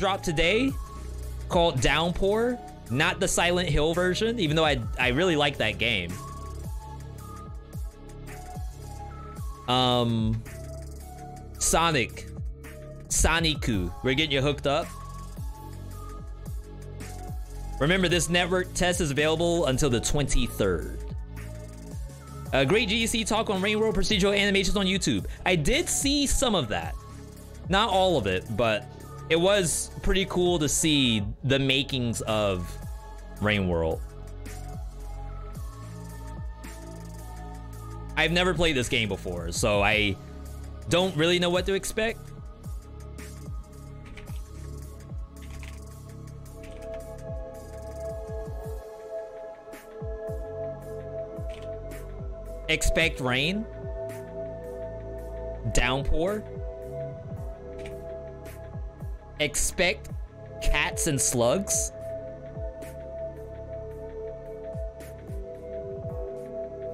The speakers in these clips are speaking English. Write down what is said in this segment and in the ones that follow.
dropped today called Downpour, not the Silent Hill version, even though I I really like that game. Um Sonic. Soniku. We're getting you hooked up. Remember, this network test is available until the 23rd. A great GDC talk on Rain World procedural animations on YouTube. I did see some of that. Not all of it, but it was pretty cool to see the makings of Rain World. I've never played this game before, so I don't really know what to expect. Expect rain. Downpour. Expect cats and slugs.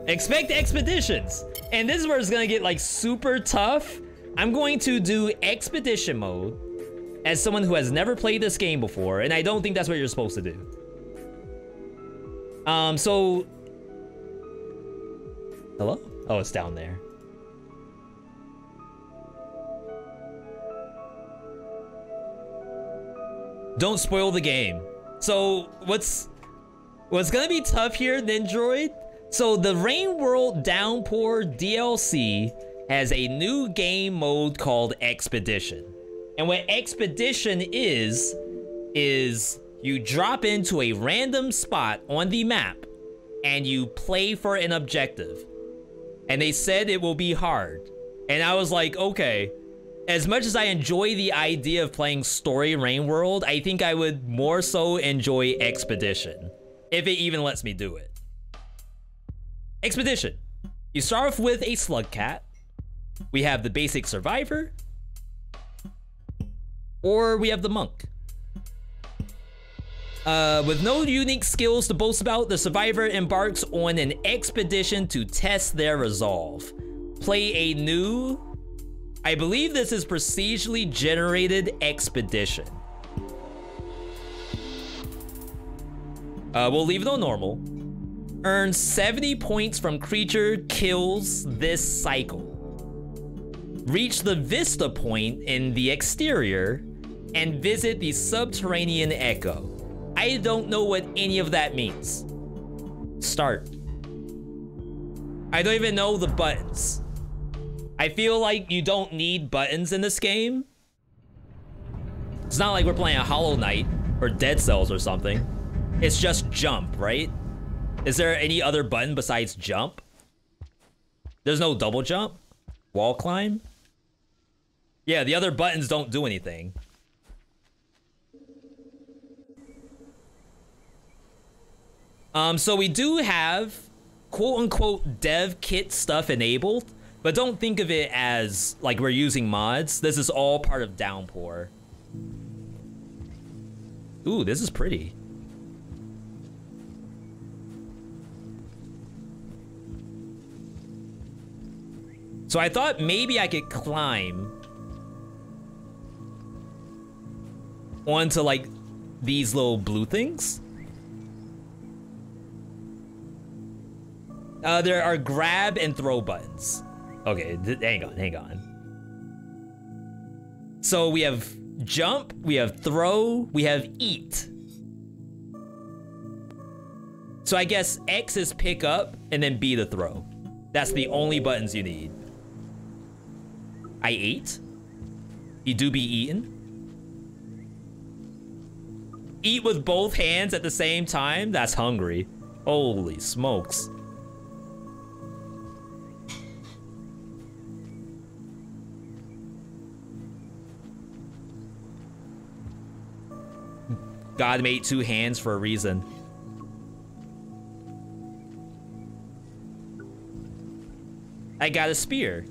Expect expeditions. And this is where it's gonna get like super tough. I'm going to do expedition mode as someone who has never played this game before, and I don't think that's what you're supposed to do. Um, so... Hello? Oh, it's down there. Don't spoil the game. So, what's... What's gonna be tough here, Nindroid? So, the Rain World Downpour DLC has a new game mode called Expedition. And what Expedition is, is you drop into a random spot on the map and you play for an objective. And they said it will be hard. And I was like, okay, as much as I enjoy the idea of playing story Rain World, I think I would more so enjoy Expedition. If it even lets me do it. Expedition. You start off with a slug cat. We have the basic survivor. Or we have the monk. Uh, with no unique skills to boast about, the survivor embarks on an expedition to test their resolve. Play a new, I believe this is procedurally generated expedition. Uh, we'll leave it on normal. Earn 70 points from creature kills this cycle. Reach the vista point in the exterior and visit the subterranean echo. I don't know what any of that means. Start. I don't even know the buttons. I feel like you don't need buttons in this game. It's not like we're playing a Hollow Knight or Dead Cells or something. It's just jump, right? Is there any other button besides jump? There's no double jump? Wall climb? Yeah, the other buttons don't do anything. Um, so we do have quote unquote dev kit stuff enabled, but don't think of it as like we're using mods. This is all part of Downpour. Ooh, this is pretty. So I thought maybe I could climb onto like these little blue things. Uh, there are grab and throw buttons. Okay, hang on, hang on. So we have jump, we have throw, we have eat. So I guess X is pick up and then B the throw. That's the only buttons you need. I ate. You do be eaten. Eat with both hands at the same time? That's hungry. Holy smokes. God made two hands for a reason. I got a spear.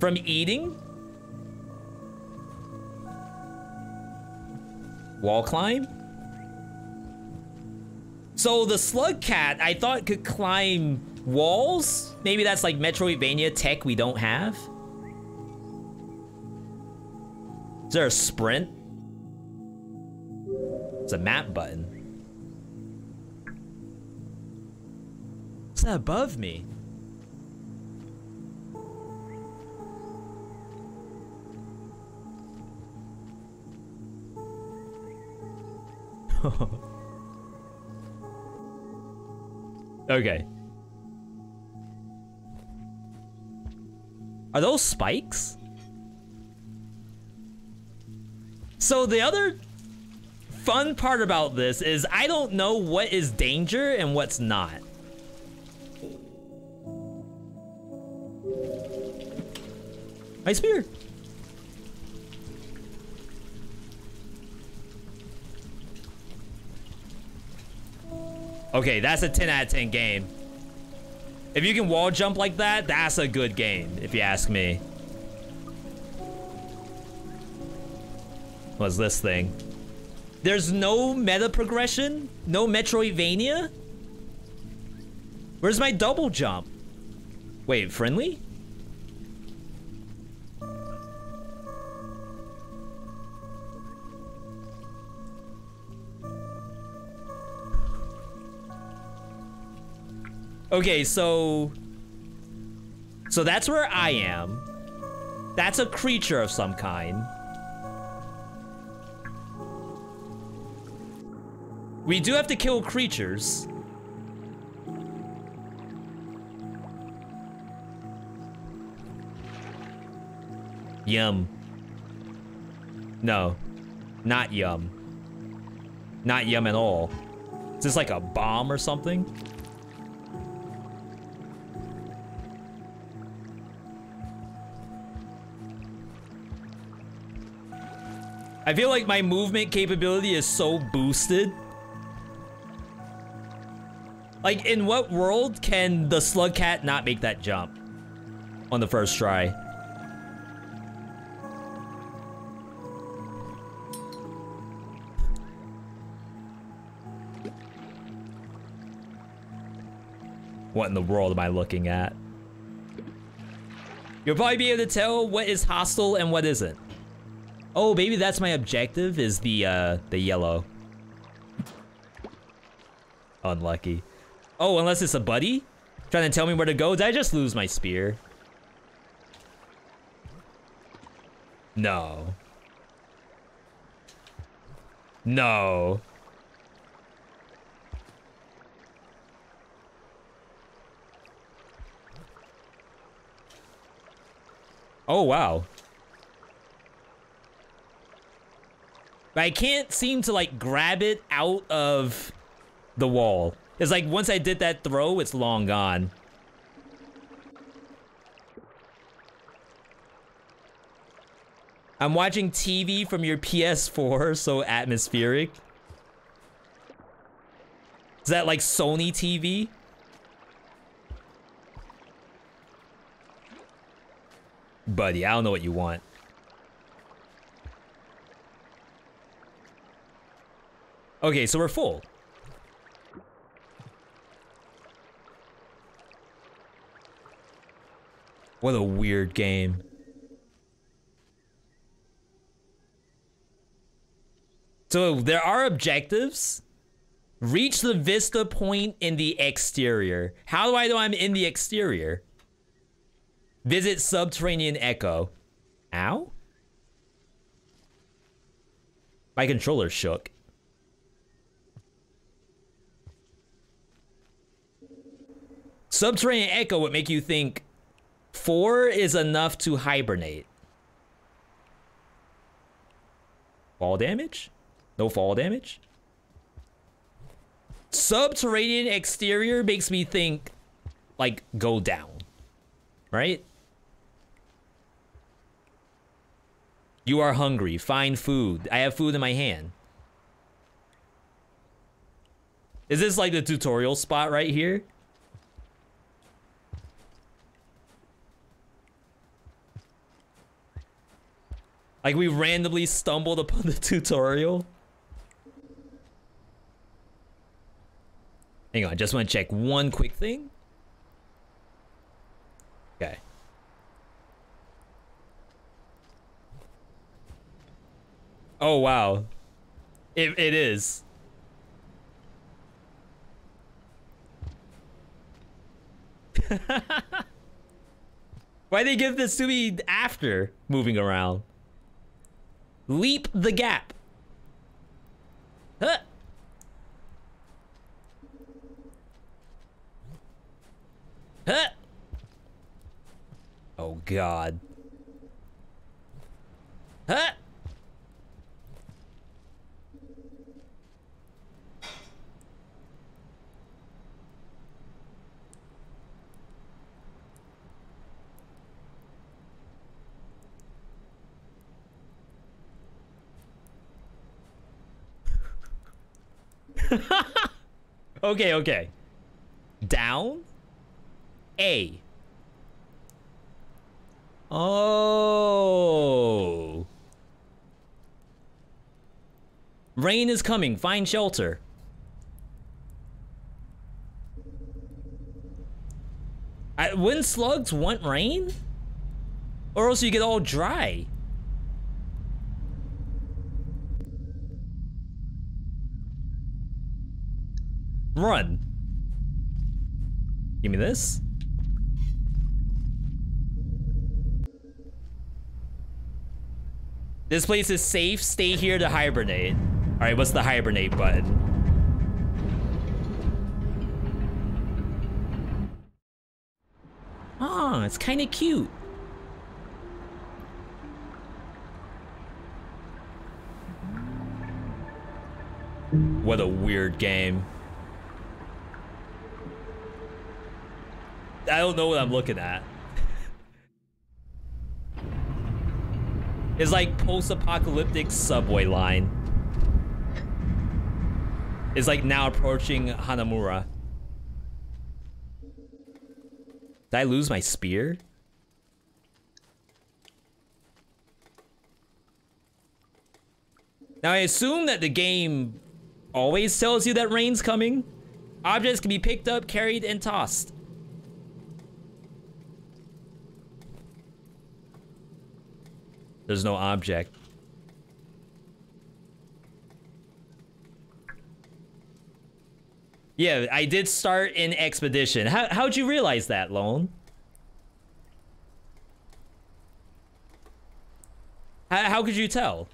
From eating? Wall climb? So the slug cat, I thought could climb walls? Maybe that's like Metroidvania tech we don't have? Is there a sprint? It's a map button. What's that above me? okay. Are those spikes? So the other fun part about this is I don't know what is danger and what's not. My spear. Okay, that's a 10 out of 10 game. If you can wall jump like that, that's a good game, if you ask me. What's this thing? There's no meta progression? No Metroidvania? Where's my double jump? Wait, friendly? Okay, so... So that's where I am. That's a creature of some kind. We do have to kill creatures. Yum. No. Not yum. Not yum at all. Is this like a bomb or something? I feel like my movement capability is so boosted. Like, in what world can the slug cat not make that jump on the first try? What in the world am I looking at? You'll probably be able to tell what is hostile and what isn't. Oh, maybe that's my objective, is the, uh, the yellow. Unlucky. Oh, unless it's a buddy? Trying to tell me where to go? Did I just lose my spear? No. No. Oh, wow. But I can't seem to like grab it out of the wall. It's like once I did that throw, it's long gone. I'm watching TV from your PS4, so atmospheric. Is that like Sony TV? Buddy, I don't know what you want. Okay, so we're full. What a weird game. So there are objectives. Reach the vista point in the exterior. How do I know I'm in the exterior? Visit Subterranean Echo. Ow? My controller shook. Subterranean Echo would make you think four is enough to hibernate. Fall damage? No fall damage? Subterranean exterior makes me think, like, go down. Right? You are hungry. Find food. I have food in my hand. Is this like the tutorial spot right here? Like we randomly stumbled upon the tutorial. Hang on, just want to check one quick thing. Okay. Oh, wow. It, it is. Why they give this to me after moving around? Leap the gap. Huh. Huh. Oh god. Huh. okay, okay. Down. A. Oh. Rain is coming. Find shelter. I, wouldn't slugs want rain? Or else you get all dry. Run. Give me this. This place is safe. Stay here to hibernate. All right, what's the hibernate button? Oh, it's kind of cute. What a weird game. I don't know what I'm looking at. it's like post-apocalyptic subway line. It's like now approaching Hanamura. Did I lose my spear? Now I assume that the game always tells you that rain's coming. Objects can be picked up, carried, and tossed. There's no object. Yeah, I did start in Expedition. How, how'd you realize that, Lone? How, how could you tell?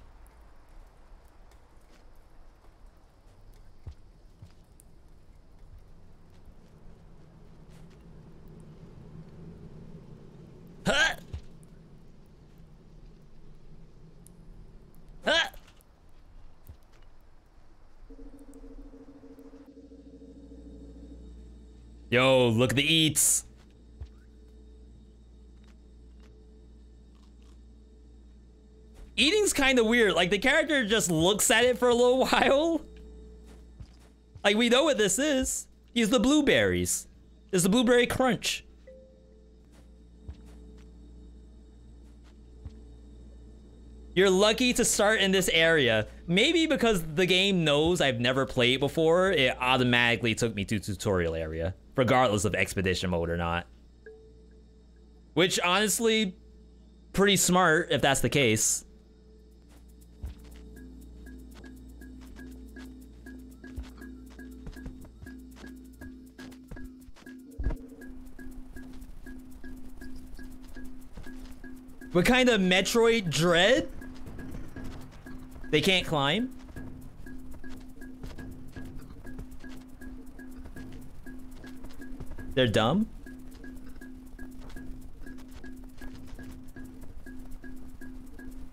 Huh? Huh? Yo, look at the eats. Eating's kind of weird. Like, the character just looks at it for a little while. Like, we know what this is. Use the blueberries. It's the blueberry crunch. You're lucky to start in this area. Maybe because the game knows I've never played before, it automatically took me to tutorial area, regardless of expedition mode or not. Which, honestly, pretty smart if that's the case. What kind of Metroid Dread? They can't climb? They're dumb?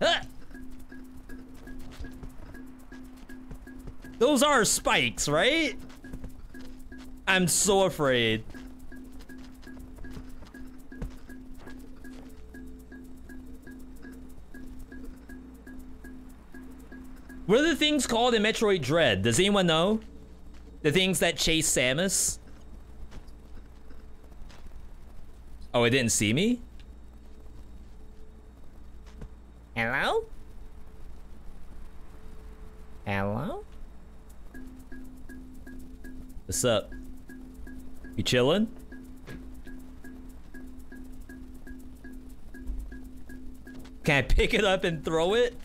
Ah! Those are spikes, right? I'm so afraid. What are the things called in Metroid Dread? Does anyone know? The things that chase Samus? Oh, it didn't see me? Hello? Hello? What's up? You chillin'? Can I pick it up and throw it?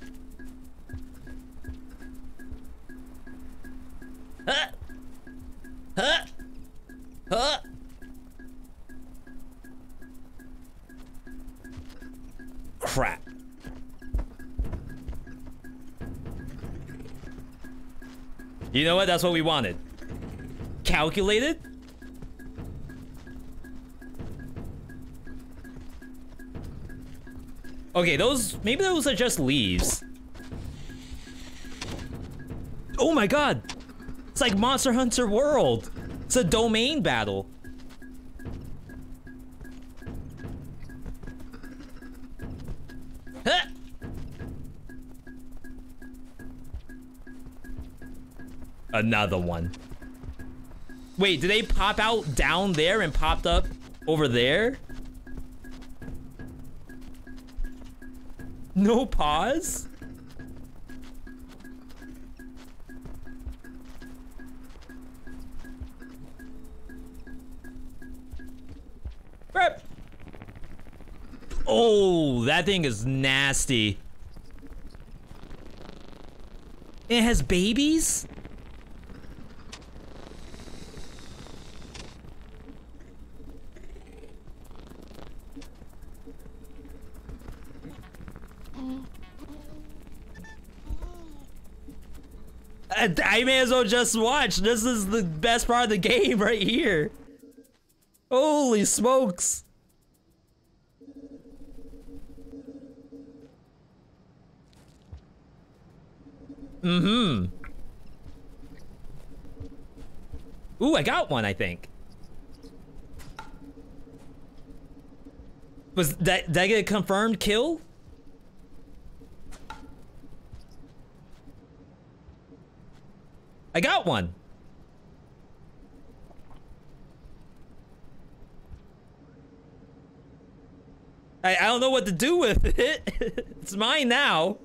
You know what? That's what we wanted. Calculated? Okay, those... Maybe those are just leaves. Oh my god! It's like Monster Hunter World! It's a domain battle. Another one. Wait, did they pop out down there and popped up over there? No pause? Rip. Oh, that thing is nasty. It has babies? I may as well just watch. This is the best part of the game right here. Holy smokes. Mm-hmm. Ooh, I got one, I think. Was that, did I get a confirmed kill? I got one. I, I don't know what to do with it. it's mine now.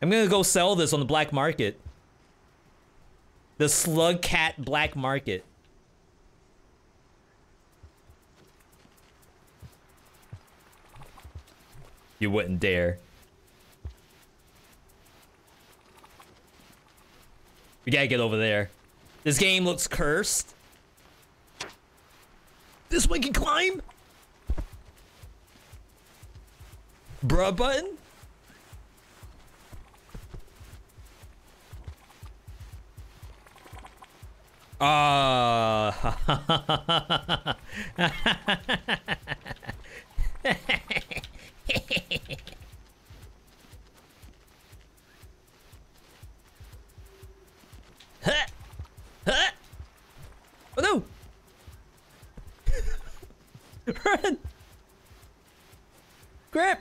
I'm gonna go sell this on the black market. The slug cat black market. You wouldn't dare. We gotta get over there. This game looks cursed. This one can climb? Bruh button? Uh. huh? Huh? Oh no! Run! Grip!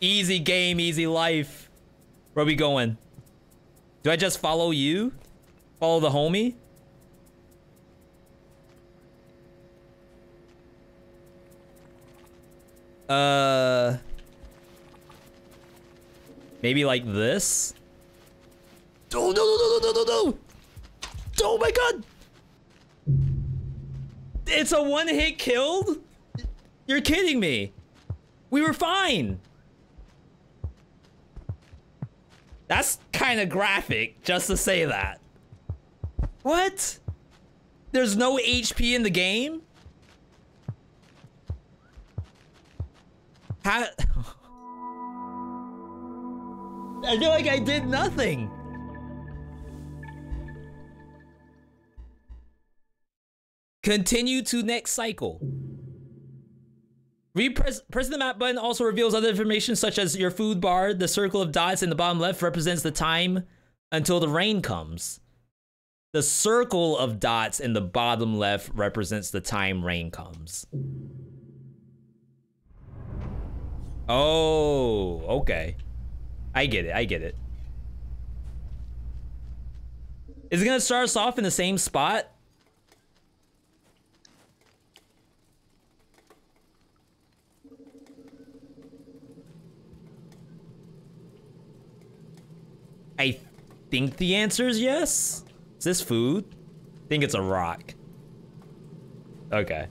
Easy game, easy life. Where are we going? Do I just follow you? Follow the homie? Uh... Maybe like this? Oh, no, no, no, no, no, no, no! Oh my god! It's a one-hit killed? You're kidding me. We were fine. That's kind of graphic, just to say that. What? There's no HP in the game? How? I feel like I did nothing. Continue to next cycle. Repress press the map button also reveals other information such as your food bar. The circle of dots in the bottom left represents the time until the rain comes. The circle of dots in the bottom left represents the time rain comes. Oh, okay. I get it, I get it. Is it gonna start us off in the same spot? I think the answer is yes. Is this food? I think it's a rock. Okay.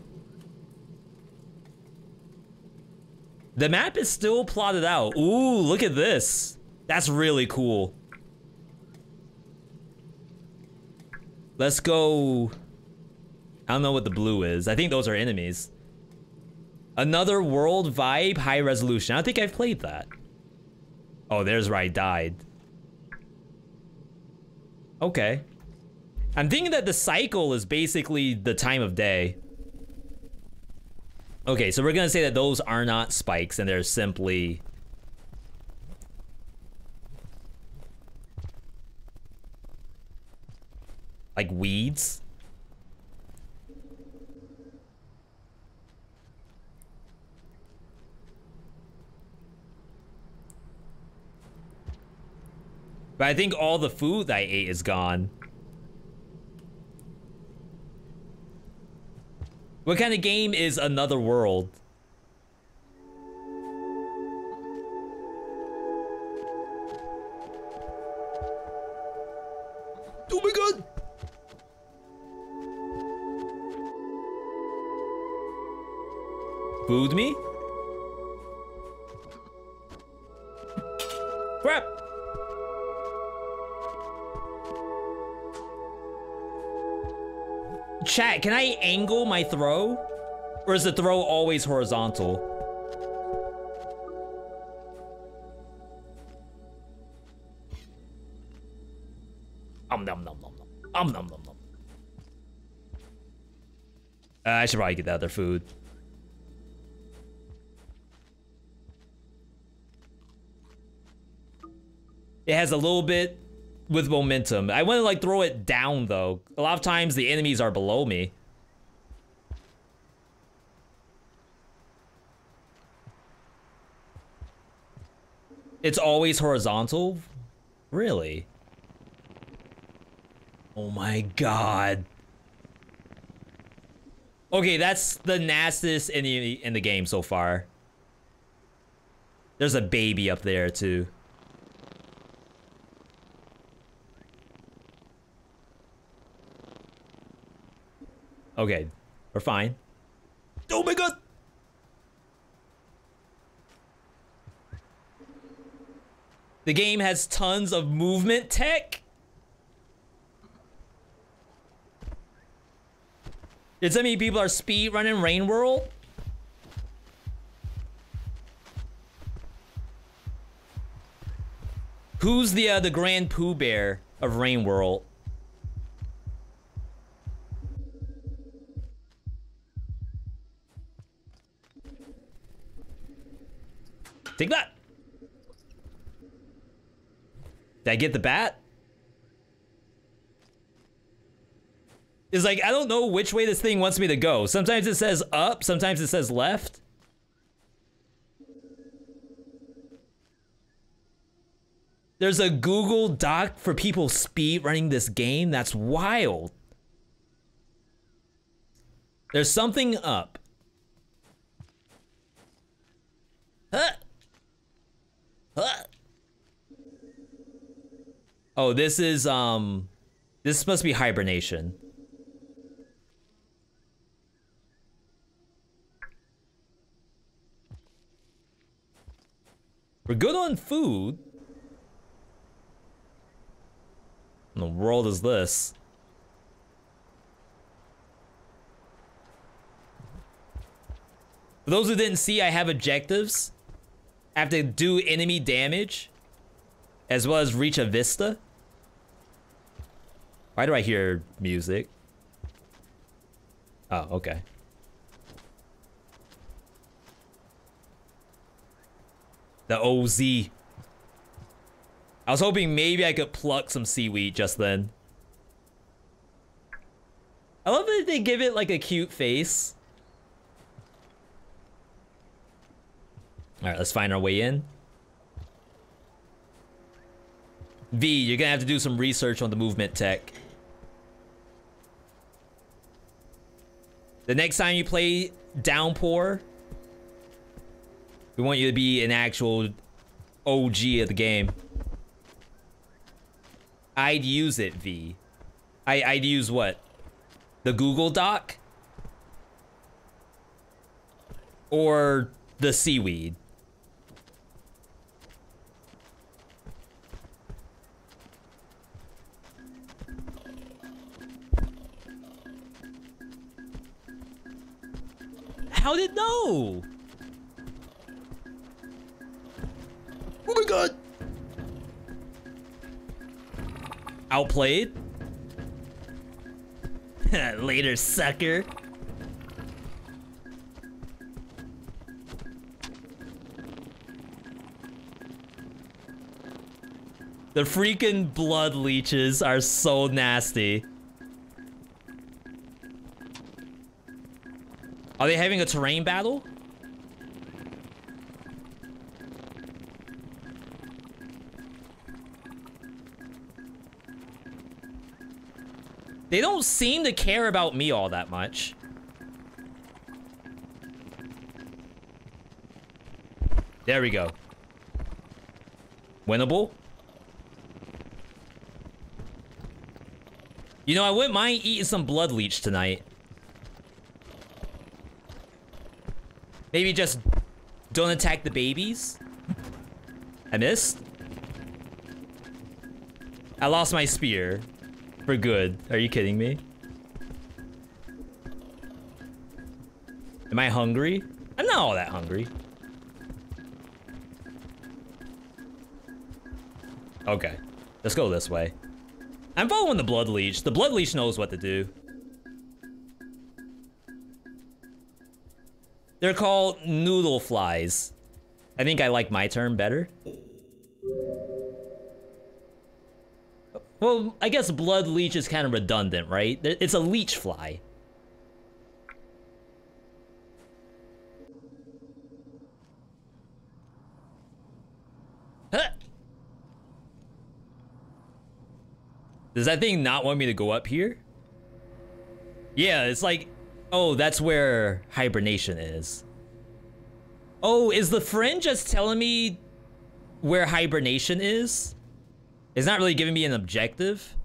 The map is still plotted out. Ooh, look at this. That's really cool. Let's go... I don't know what the blue is. I think those are enemies. Another world vibe, high resolution. I don't think I've played that. Oh, there's where I died. Okay. I'm thinking that the cycle is basically the time of day. Okay, so we're gonna say that those are not spikes and they're simply... Like weeds? But I think all the food I ate is gone. What kind of game is Another World? Oh my god! Food me? Chat, can I angle my throw? Or is the throw always horizontal? Um nom nom nom nom. Um nom nom nom. Uh, I should probably get the other food. It has a little bit with momentum. I want to like throw it down though. A lot of times the enemies are below me. It's always horizontal? Really? Oh my god. Okay, that's the nastiest in the, in the game so far. There's a baby up there too. Okay, we're fine. Oh my god! The game has tons of movement tech. Did so many people are speed running Rain World? Who's the uh, the Grand Pooh Bear of Rain World? Take that! Did I get the bat? It's like, I don't know which way this thing wants me to go. Sometimes it says up, sometimes it says left. There's a Google Doc for people speed running this game. That's wild. There's something up. Huh? Oh, this is, um... This is supposed to be hibernation. We're good on food. In the world is this? For those who didn't see, I have objectives. I have to do enemy damage as well as reach a vista. Why do I hear music? Oh, okay. The OZ. I was hoping maybe I could pluck some seaweed just then. I love that they give it like a cute face. All right, let's find our way in. V, you're gonna have to do some research on the movement tech. The next time you play Downpour, we want you to be an actual OG of the game. I'd use it, V. I, I'd use what? The Google Doc? or the seaweed. How did know? Oh my god! Outplayed? Later, sucker. The freaking blood leeches are so nasty. Are they having a terrain battle? They don't seem to care about me all that much. There we go. Winnable? You know, I wouldn't mind eating some blood leech tonight. Maybe just don't attack the babies? I missed? I lost my spear. For good. Are you kidding me? Am I hungry? I'm not all that hungry. Okay. Let's go this way. I'm following the Blood Leech. The Blood Leech knows what to do. They're called noodle flies. I think I like my term better. Well, I guess blood leech is kind of redundant, right? It's a leech fly. Does that thing not want me to go up here? Yeah, it's like, oh, that's where hibernation is. Oh, is the friend just telling me where hibernation is? It's not really giving me an objective.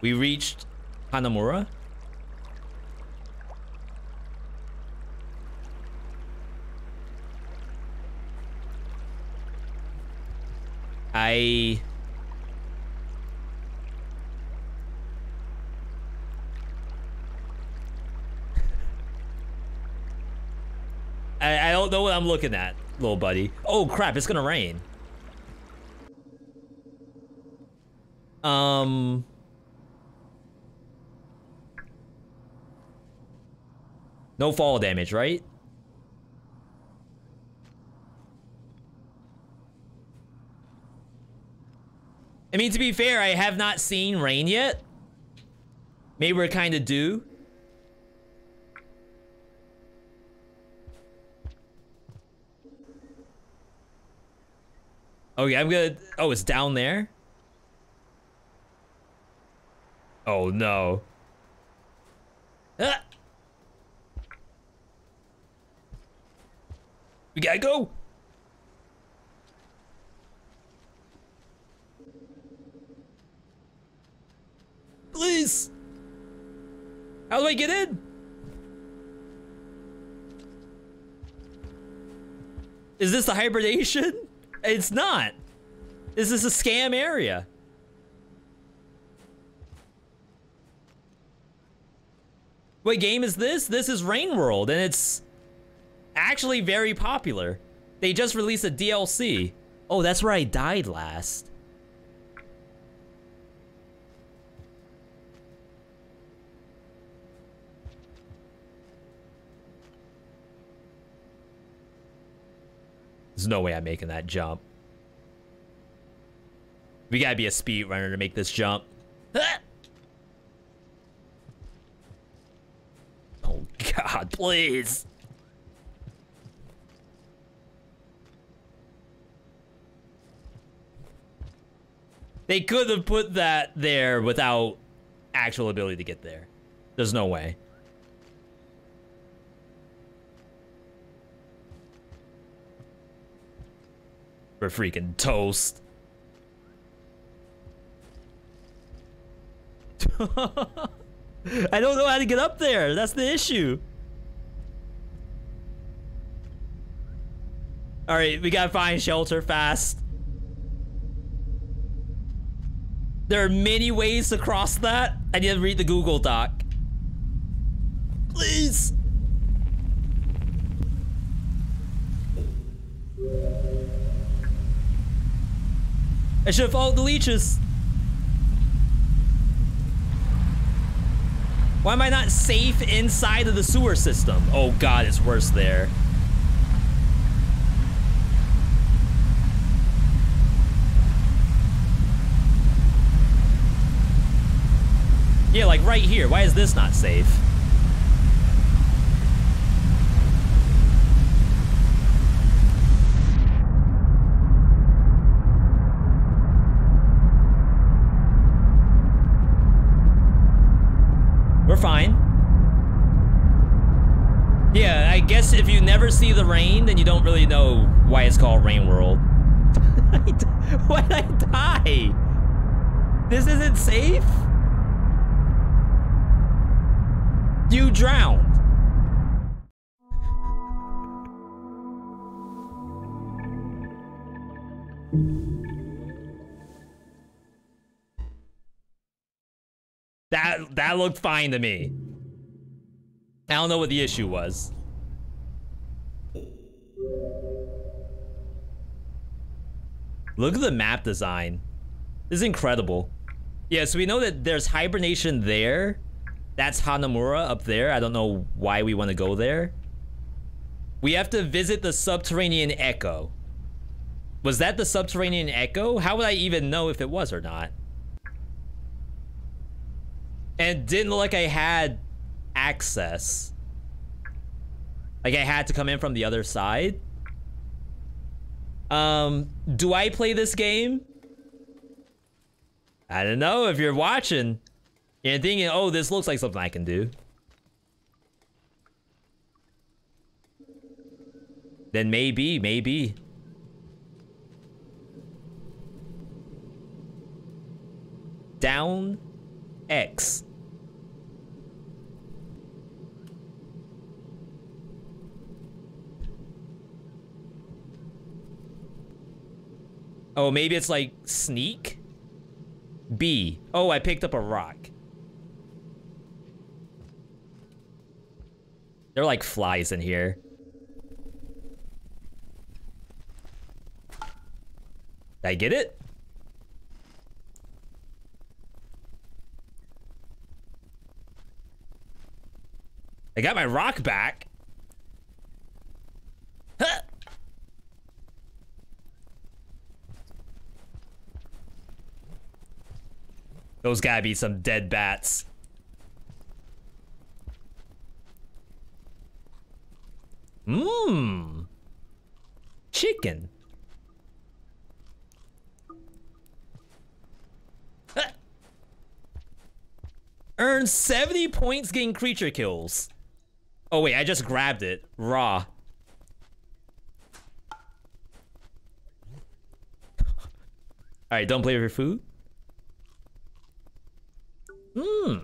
We reached Hanamura. I I, I don't know what I'm looking at, little buddy. Oh crap, it's gonna rain. Um... No fall damage, right? I mean, to be fair, I have not seen rain yet. Maybe we're kind of due. Okay, I'm gonna... Oh, it's down there? Oh, no. Ah! We gotta go! Please! How do I get in? Is this the hibernation? It's not. This is a scam area. What game is this? This is Rain World, and it's actually very popular. They just released a DLC. Oh, that's where I died last. There's no way I'm making that jump. We gotta be a speed runner to make this jump. Oh god, please. They could have put that there without actual ability to get there. There's no way. We're freaking toast. I don't know how to get up there. That's the issue. All right, we gotta find shelter fast. There are many ways to cross that. I need to read the Google Doc. Please. I should have followed the leeches. Why am I not safe inside of the sewer system? Oh god, it's worse there. Yeah, like right here. Why is this not safe? We're fine. Yeah, I guess if you never see the rain, then you don't really know why it's called Rain World. why did I die? This isn't safe? You drowned. That that looked fine to me. I don't know what the issue was. Look at the map design. This is incredible. Yeah, so we know that there's hibernation there. That's Hanamura up there. I don't know why we want to go there. We have to visit the subterranean echo. Was that the subterranean echo? How would I even know if it was or not? And didn't look like I had access. Like I had to come in from the other side. Um, do I play this game? I don't know if you're watching. You're thinking, oh, this looks like something I can do. Then maybe, maybe. Down X. Oh, maybe it's like sneak? B. Oh, I picked up a rock. They're like flies in here. Did I get it? I got my rock back. Huh. Those gotta be some dead bats. Mmm. Chicken. Earn 70 points getting creature kills. Oh wait, I just grabbed it. Raw. Alright, don't play with your food. Hmm.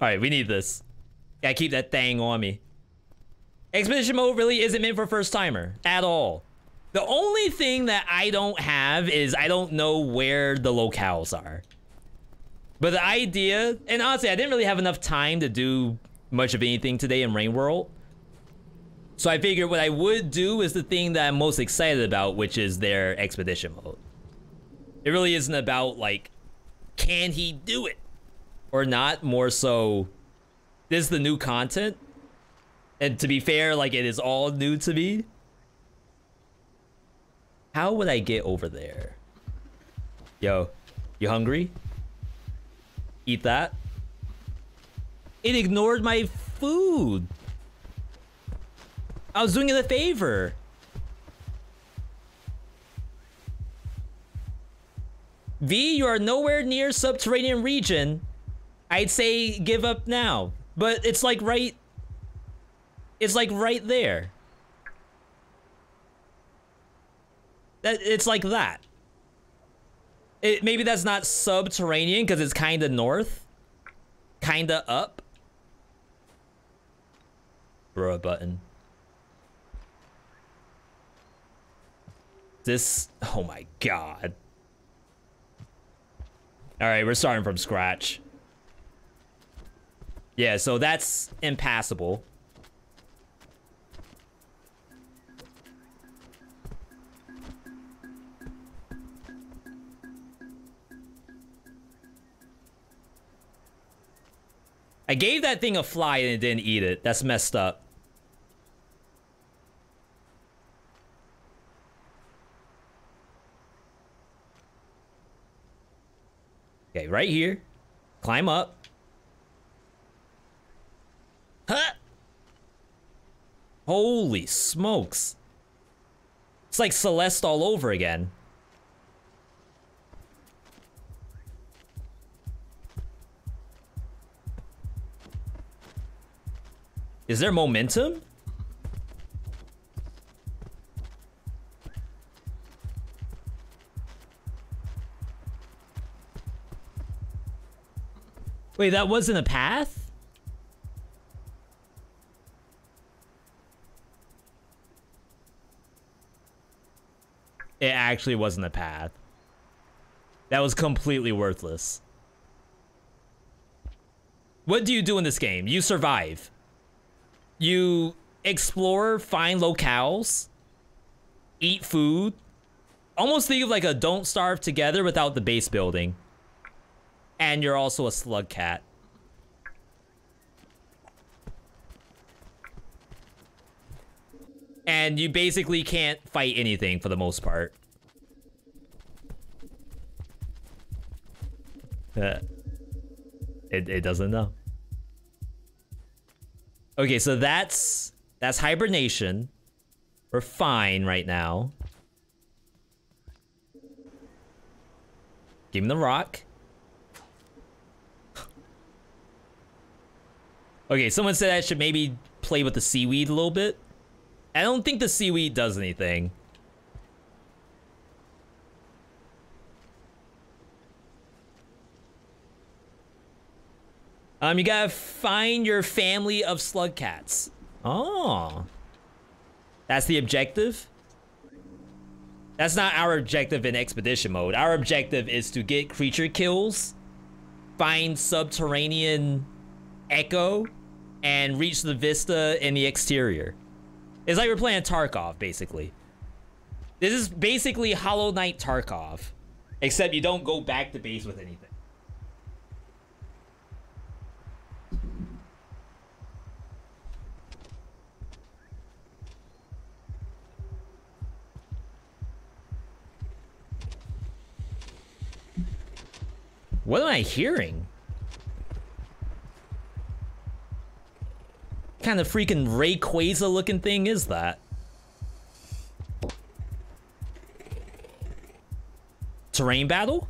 Alright, we need this. Gotta keep that thing on me. Expedition mode really isn't meant for first timer at all. The only thing that I don't have is I don't know where the locales are. But the idea, and honestly, I didn't really have enough time to do much of anything today in Rain World. So I figured what I would do is the thing that I'm most excited about, which is their expedition mode. It really isn't about like, can he do it or not? More so, this is the new content. And to be fair, like it is all new to me. How would I get over there? Yo, you hungry? Eat that. It ignored my food. I was doing it a favor. V, you are nowhere near subterranean region. I'd say give up now. But it's like right... It's like right there. That it's like that. It, maybe that's not subterranean because it's kind of north, kind of up. Bruh button. This, oh my god. All right, we're starting from scratch. Yeah, so that's impassable. I gave that thing a fly and it didn't eat it. That's messed up. Right here. Climb up. Huh! Holy smokes. It's like Celeste all over again. Is there momentum? Wait, that wasn't a path? It actually wasn't a path. That was completely worthless. What do you do in this game? You survive. You explore, find locales, eat food. Almost think of like a don't starve together without the base building. And you're also a slug cat. And you basically can't fight anything for the most part. Uh, it, it doesn't know. Okay, so that's that's hibernation. We're fine right now. Give him the rock. Okay, someone said I should maybe play with the seaweed a little bit. I don't think the seaweed does anything. Um, you gotta find your family of slug cats. Oh. That's the objective? That's not our objective in expedition mode. Our objective is to get creature kills, find subterranean echo, and reach the vista in the exterior. It's like we're playing Tarkov, basically. This is basically Hollow Knight Tarkov, except you don't go back to base with anything. What am I hearing? Kind of freaking Rayquaza looking thing is that? Terrain battle?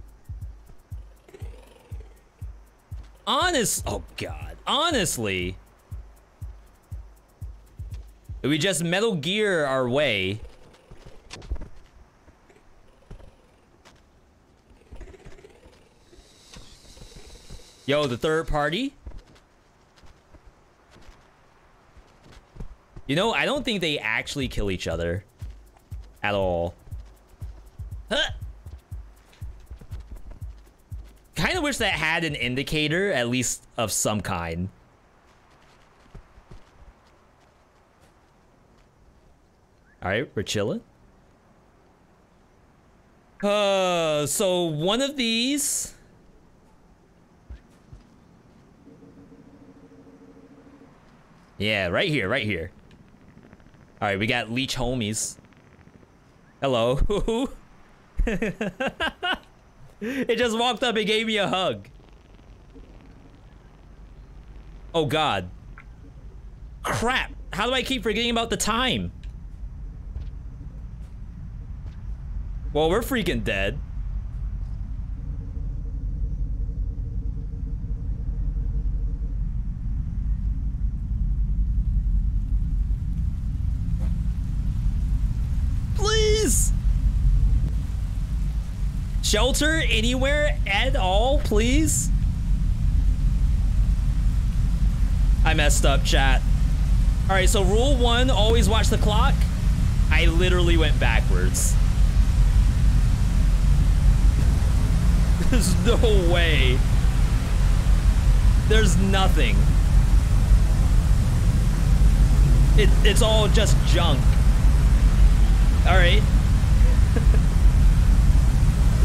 Honest, oh god, honestly. We just Metal Gear our way. Yo, the third party? You know, I don't think they actually kill each other. At all. Huh. Kind of wish that had an indicator, at least of some kind. Alright, we're chilling. Uh, so one of these... Yeah, right here, right here. All right, we got leech homies. Hello. it just walked up and gave me a hug. Oh god. Crap. How do I keep forgetting about the time? Well, we're freaking dead. Shelter anywhere at all, please? I messed up, chat. All right, so rule one, always watch the clock. I literally went backwards. There's no way. There's nothing. It, it's all just junk. All right.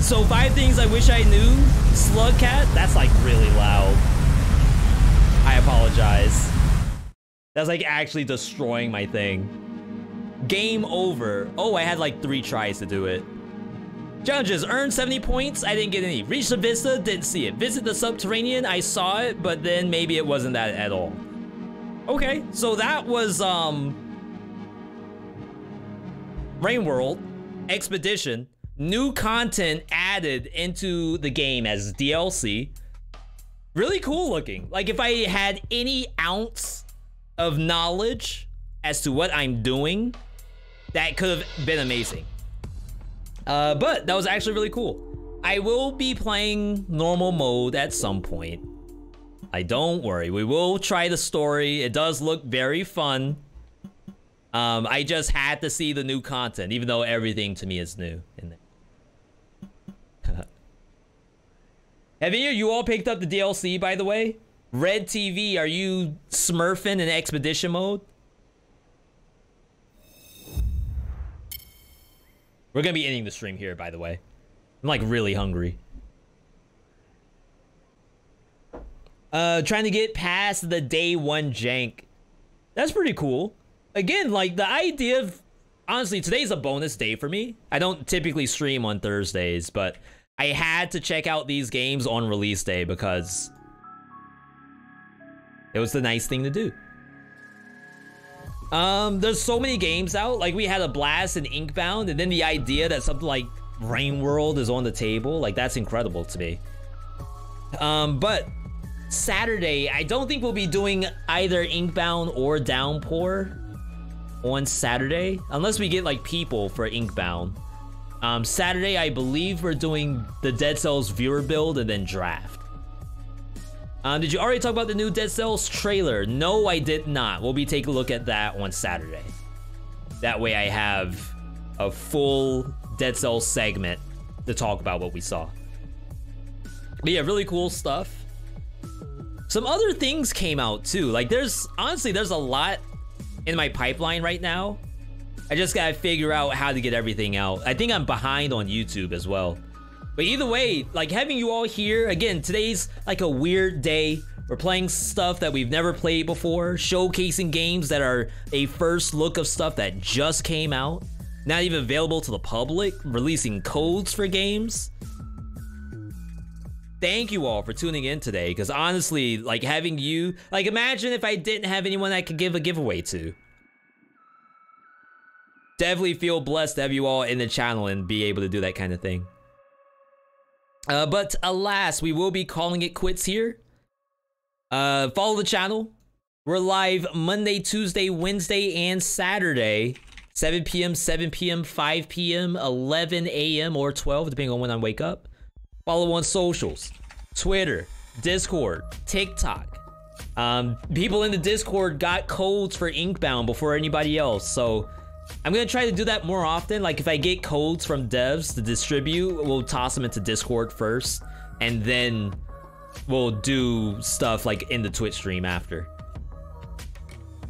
so five things I wish I knew. Slug cat. That's like really loud. I apologize. That's like actually destroying my thing. Game over. Oh, I had like three tries to do it. Challenges, earn 70 points, I didn't get any. Reach the Vista, didn't see it. Visit the Subterranean, I saw it, but then maybe it wasn't that at all. Okay, so that was, um... Rain World, Expedition, new content added into the game as DLC. Really cool looking. Like if I had any ounce of knowledge as to what I'm doing, that could have been amazing. Uh, but that was actually really cool. I will be playing normal mode at some point. I don't worry. We will try the story. It does look very fun. Um, I just had to see the new content, even though everything to me is new in there. Have any of you all picked up the DLC, by the way? Red TV, are you smurfing in expedition mode? We're gonna be ending the stream here, by the way. I'm like really hungry. Uh, trying to get past the day one jank. That's pretty cool. Again, like the idea of, honestly, today's a bonus day for me. I don't typically stream on Thursdays, but I had to check out these games on release day because it was the nice thing to do. Um, there's so many games out. Like we had a blast in Inkbound, and then the idea that something like Rain World is on the table, like that's incredible to me. Um, but Saturday, I don't think we'll be doing either Inkbound or Downpour on Saturday, unless we get like people for Inkbound. Um, Saturday, I believe we're doing the Dead Cells viewer build and then draft. Um, did you already talk about the new Dead Cells trailer? No, I did not. We'll be taking a look at that on Saturday. That way I have a full Dead Cells segment to talk about what we saw. But yeah, really cool stuff. Some other things came out too. Like there's, honestly, there's a lot in my pipeline right now. I just gotta figure out how to get everything out. I think I'm behind on YouTube as well. But either way, like having you all here, again, today's like a weird day. We're playing stuff that we've never played before, showcasing games that are a first look of stuff that just came out, not even available to the public, releasing codes for games. Thank you all for tuning in today, because honestly, like having you, like imagine if I didn't have anyone I could give a giveaway to. Definitely feel blessed to have you all in the channel and be able to do that kind of thing. Uh, but alas, we will be calling it quits here. Uh, follow the channel. We're live Monday, Tuesday, Wednesday, and Saturday. 7 p.m., 7 p.m., 5 p.m., 11 a.m., or 12, depending on when I wake up. Follow on socials. Twitter, Discord, TikTok. Um, people in the Discord got codes for Inkbound before anybody else, so I'm gonna try to do that more often. Like if I get codes from devs to distribute, we'll toss them into Discord first, and then we'll do stuff like in the Twitch stream after.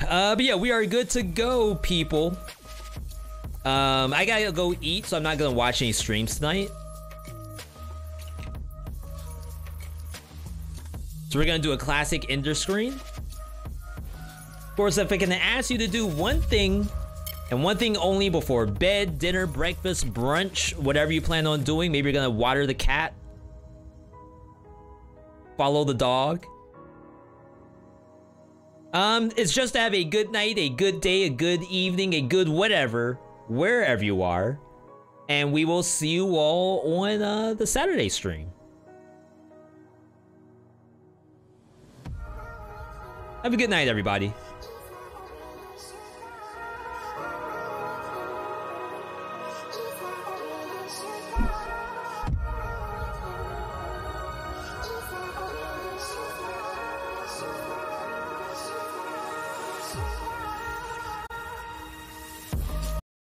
Uh, but yeah, we are good to go, people. Um, I gotta go eat, so I'm not gonna watch any streams tonight. So we're gonna do a classic ender screen. Of course, if I can ask you to do one thing and one thing only before bed, dinner, breakfast, brunch, whatever you plan on doing. Maybe you're gonna water the cat. Follow the dog. Um, it's just to have a good night, a good day, a good evening, a good whatever, wherever you are. And we will see you all on uh, the Saturday stream. Have a good night, everybody.